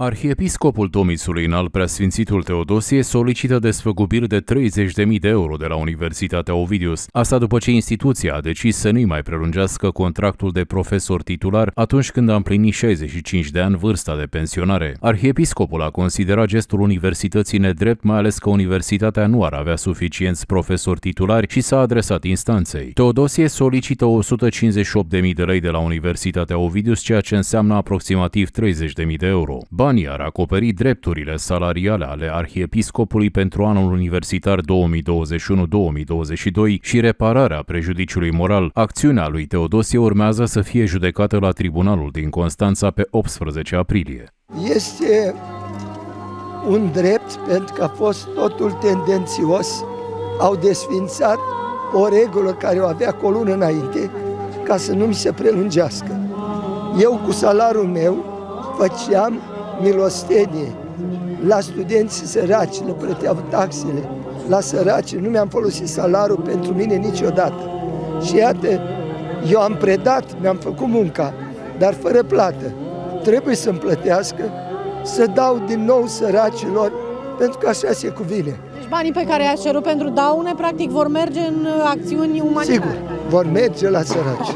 Arhiepiscopul Tomisului în al preasfințitul Teodosie solicită desfăgubiri de 30.000 de euro de la Universitatea Ovidius. Asta după ce instituția a decis să nu-i mai prelungească contractul de profesor titular atunci când a împlinit 65 de ani vârsta de pensionare. Arhiepiscopul a considerat gestul universității nedrept, mai ales că universitatea nu ar avea suficienți profesori titulari și s-a adresat instanței. Teodosie solicită 158.000 de lei de la Universitatea Ovidius, ceea ce înseamnă aproximativ 30.000 de euro. Banii ar acoperi drepturile salariale ale arhiepiscopului pentru anul universitar 2021-2022 și repararea prejudiciului moral. Acțiunea lui Teodosie urmează să fie judecată la tribunalul din Constanța pe 18 aprilie. Este un drept pentru că a fost totul tendențios. Au desfințat o regulă care o avea cu o lună înainte ca să nu mi se prelungească. Eu cu salariul meu făceam milostenie la studenții săraci, le plăteau taxele, la săraci, nu mi-am folosit salariul pentru mine niciodată. Și iată, eu am predat, mi-am făcut munca, dar fără plată. Trebuie să-mi plătească, să dau din nou săracilor, pentru că așa se cuvine. Deci banii pe care i-ați cerut pentru daune, practic, vor merge în acțiuni umanitare. Sigur, vor merge la săraci.